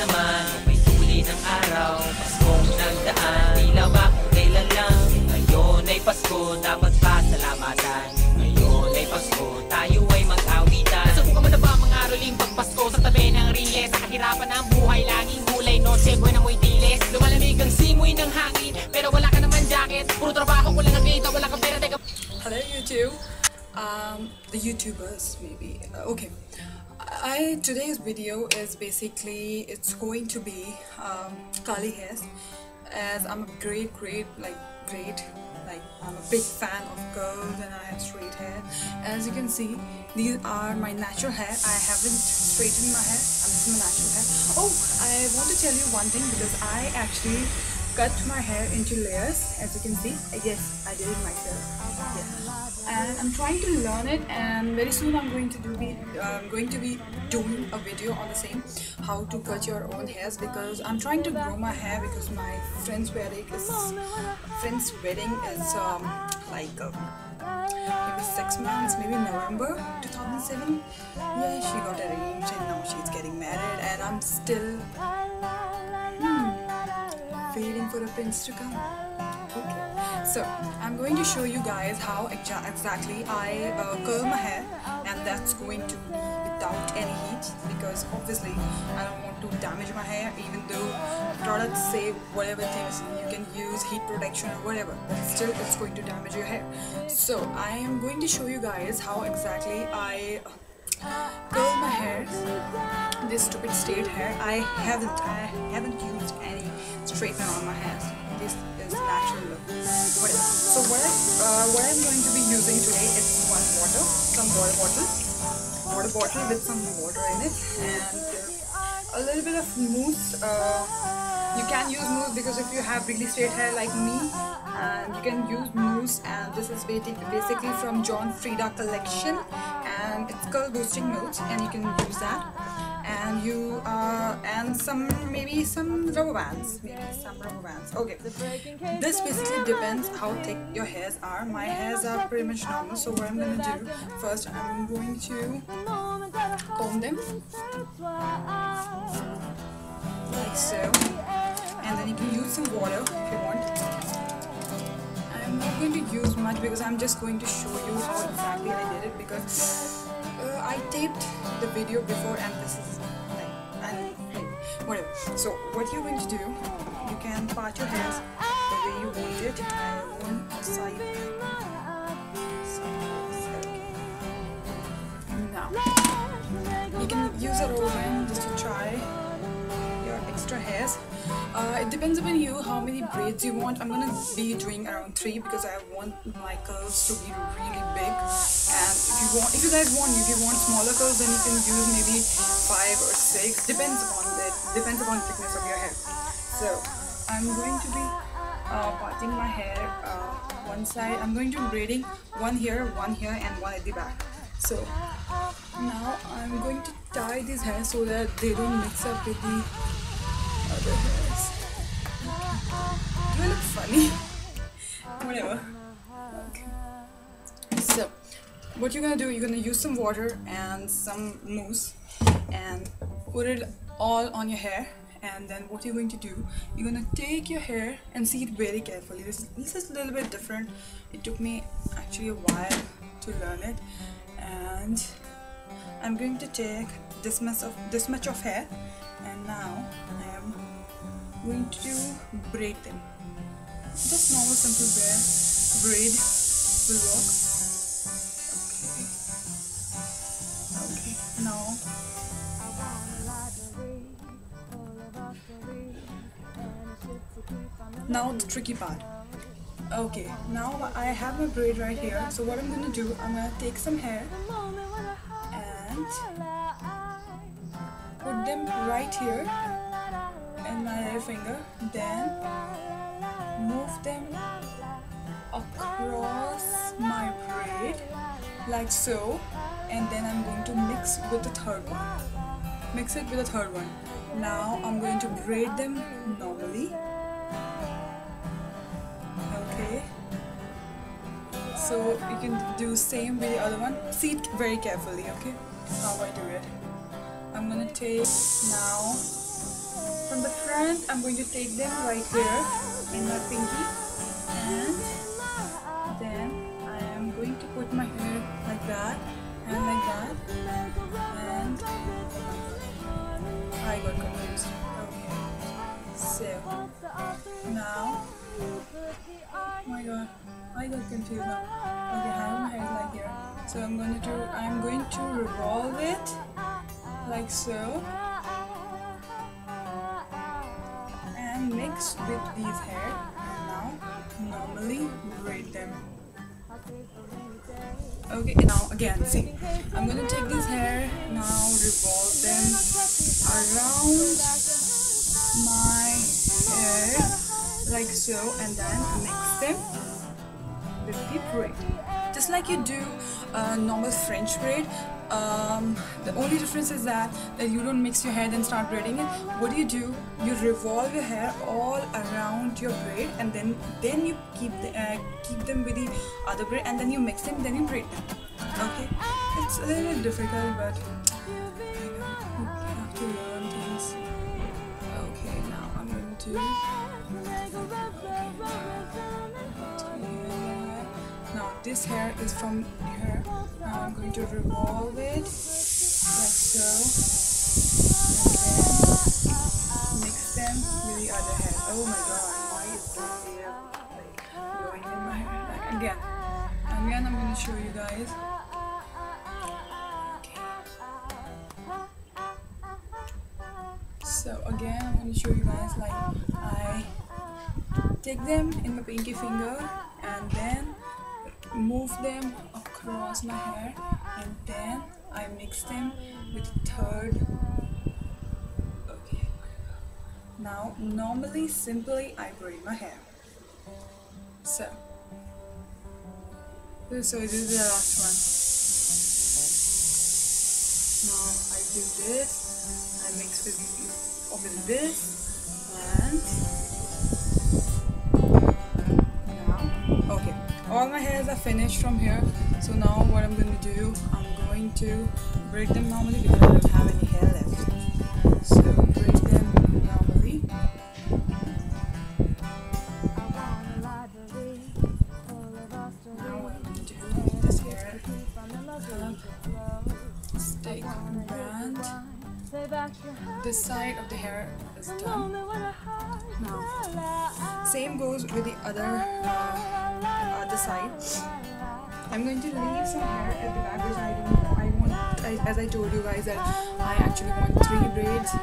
naman May huli ng araw. Paskong nagdaan Tila ba kung kailan lang? Ngayon ay Pasko Dapat pasalamatan Ngayon ay Pasko Tayo ay mag-awitan. Nasubukan mo na ba mga roling pagpasko? Sa tabi ng riles Sa kahirapan ng buhay, laging gulay, noche, buhay na mo'y diles Lumalamig ang simoy ng hangin, pero wala ka naman jacket. Puro trabaho, wala kang kita, wala kang pera, teka. Hello YouTube. Um, the YouTubers maybe. Uh, okay. I today's video is basically it's going to be um, curly hairs as I'm a great great like great like I'm a big fan of girls and I have straight hair. As you can see, these are my natural hair. I haven't straightened my hair. I'm just my natural hair. Oh, I want to tell you one thing because I actually cut my hair into layers. As you can see, yes, I did it myself. Yeah and I'm trying to learn it and very soon I'm going to be I'm going to be doing a video on the same how to cut your own hairs because I'm trying to grow my hair because my friend's wedding is friend's wedding is um, like um, maybe six months maybe November 2007 yeah she got arranged and now she's getting married and I'm still waiting for the prince to come. Okay. So I'm going to show you guys how exa exactly I uh, curl my hair and that's going to be without any heat because obviously I don't want to damage my hair even though products say whatever things you can use heat protection or whatever but still it's going to damage your hair. So I am going to show you guys how exactly I curl my hair this stupid straight hair I haven't I haven't used any straightener on my hair this is natural look. So what, I, uh, what I'm going to be using today is one water some water bottle water bottle with some water in it and a little bit of mousse uh, you can use mousse because if you have really straight hair like me and you can use mousse and this is basically from John Frieda collection and it's called boosting mousse and you can use that. And you uh, and some maybe some rubber bands maybe some rubber bands. Okay. This basically depends how thick your hairs are. My hairs are pretty much normal so what I'm gonna do first I'm going to comb them. Like so. And then you can use some water going to use much because I'm just going to show you how exactly I did it because uh, I taped the video before and this is like, and whatever. So what you're going to do, you can part your hands the way you want it. I want a side. Now, you can use a roll pen just to try extra hairs. Uh, it depends upon you how many braids you want. I'm gonna be doing around three because I want my curls to be really big. And if you want, if you guys want, if you want smaller curls, then you can use maybe five or six. Depends upon the depends upon thickness of your hair. So I'm going to be uh, parting my hair uh, one side. I'm going to be braiding one here, one here, and one at the back. So now I'm going to tie these hairs so that they don't mix up with the Do I look funny? Whatever. Okay. So, what you're gonna do, you're gonna use some water and some mousse and put it all on your hair. And then what you're going to do, you're gonna take your hair and see it very carefully. This, this is a little bit different. It took me actually a while to learn it. And I'm going to take this much of this much of hair going to braid them. Just normal simple braid, braid will work. Okay. Okay. Now now the tricky part. Okay, now I have my braid right here. So what I'm gonna do, I'm gonna take some hair and put them right here my little finger. Then move them across my braid like so. And then I'm going to mix with the third one. Mix it with the third one. Now I'm going to braid them normally. Okay. So you can do same with the other one. See it very carefully, okay? How I do it. I'm gonna take now from the front, I'm going to take them right here in my pinky, and then I am going to put my hair like that and like that, and I got confused. Okay, so now, oh my god, I got confused now. Okay, I have my hair like here, so I'm going to do. I'm going to revolve it like so. And mix with these hair and now normally braid them. Okay now again see I'm gonna take this hair now revolve them around my hair like so and then mix them with the braid. Just like you do a normal French braid um, the only difference is that that you don't mix your hair then start braiding it. What do you do? You revolve your hair all around your braid and then then you keep the uh, keep them with the other braid and then you mix them then you braid them. Okay? It's a little difficult but okay now I'm going to now this hair is from here I'm going to revolve it. Like so. And then mix them with the other hair oh my god why is this hair like going in my hair like, again. Again I'm going to show you guys. So again I'm going to show you guys like I take them in my pinky finger and then move them across my hair and then I mix them with third. Okay. Now normally simply I braid my hair. So. So this is the last one. Now I do this. I mix with, with this and all my hairs are finished from here. So now what I'm going to do I'm going to braid them normally because I don't have any hair left. So braid them normally. Now I'm going to do hair stick this side of the hair is done. Now same goes with the other uh, other side. I'm going to leave some hair at the back because I don't I want I, as I told you guys that I actually want three braids.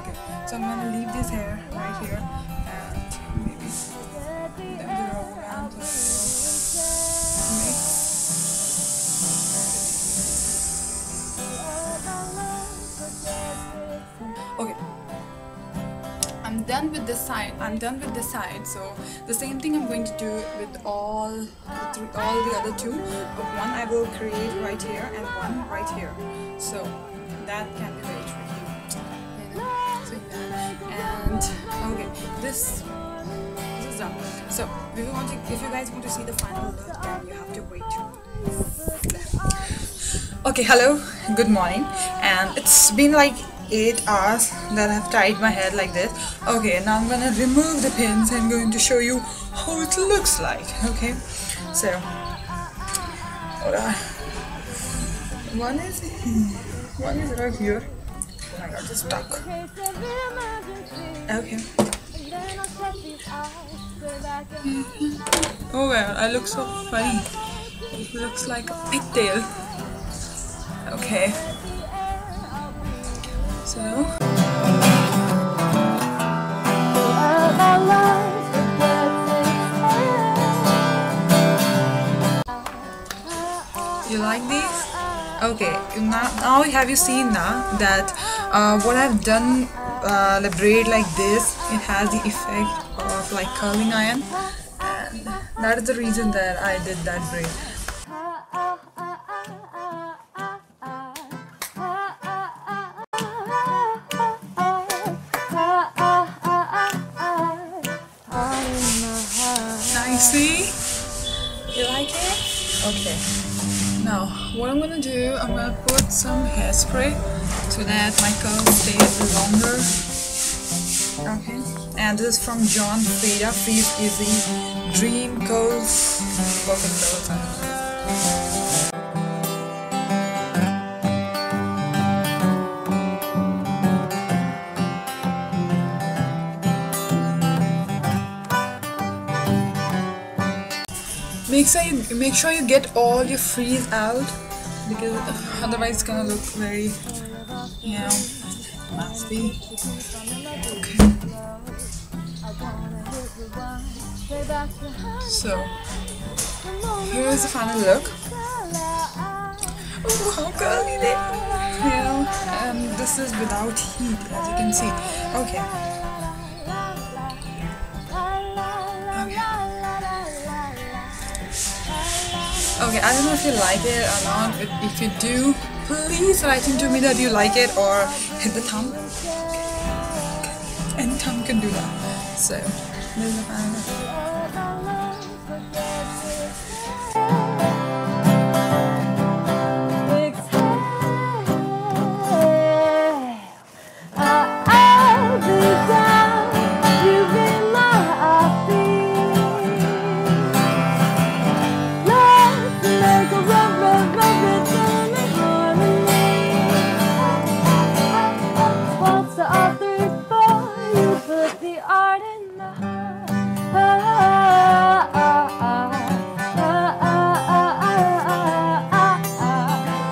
Okay so I'm gonna leave this hair right here with this side. I'm done with this side. So the same thing I'm going to do with all the all the other two. But one I will create right here and one right here. So that can be very tricky. You and okay this this is done. So if you want to if you guys want to see the final look then you have to wait okay hello. Good morning. And it's been like 8 hours that I've tied my hair like this. Okay now I'm gonna remove the pins and going to show you how it looks like okay? So one is hmm, one is right here. Oh my god it's stuck. Okay. Oh well I look so funny. It looks like a pigtail. Okay so. You like these? Okay now, now have you seen now that uh, what I've done uh, the braid like this it has the effect of like curling iron? And that is the reason that I did that braid You like it? Okay. Now, what I'm gonna do, I'm gonna put some hairspray so that my curls stay longer. Okay, and this is from John Frieda, Frizz Ease Dream Curls, perfect curls. Make sure you make sure you get all your frizz out because uh, otherwise it's gonna look very know nasty. Okay. So here's the final look. Oh how curly they are. Know, and this is without heat as you can see. Okay. Okay, I don't know if you like it or not. If, you do, please write into me that you like it or hit the thumb. Any thumb can do that. So, there's the final.